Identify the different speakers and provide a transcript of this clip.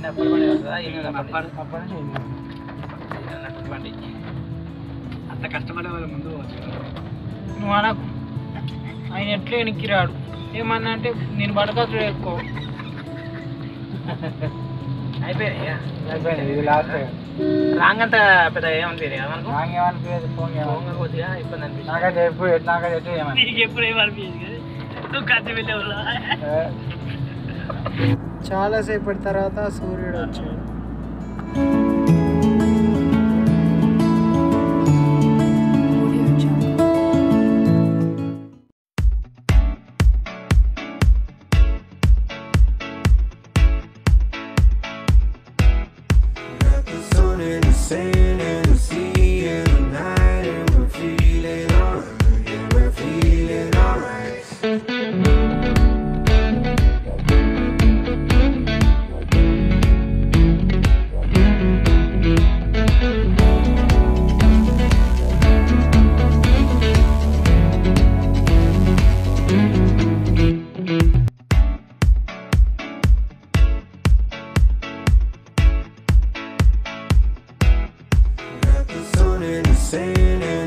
Speaker 1: బండి అప్పటి బండి వస్తుందా ఏం కదా
Speaker 2: అప్పటి అప్పటి నుంచి ఏంది?
Speaker 1: అన్నట్టు బండి
Speaker 2: అంత కష్టపడే వాళ్ళ ముందు
Speaker 3: నువ్వు అనకు ఆయన ఎట్లా వెనక్కి రాడు ఏమన్నా అంటే నేను పడకచ్చు ఎక్కువ
Speaker 1: అయిపోయినాయి
Speaker 2: అయిపోయింది ఇది లాస్ట్
Speaker 1: రాంగ్ అంతా పెద్ద ఏమనిపించదు
Speaker 2: ఫోన్
Speaker 1: పోగా కొద్దిగా ఇబ్బంది అనిపిస్తుంది
Speaker 2: నాకైతే ఎప్పుడు నాకైతే
Speaker 3: ఎప్పుడు ఏమనిపించదు నువ్వు కత్తి వెళ్ళేవాళ్ళు
Speaker 4: చాలా సేపటి తర్వాత సూర్యుడు వచ్చాడు
Speaker 5: The sailing